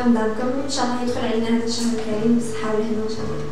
الحمد لله ونضربكم ان شاء الله يدخل علينا هذا الشهر الكريم بالصحة والهنا ان شاء الله.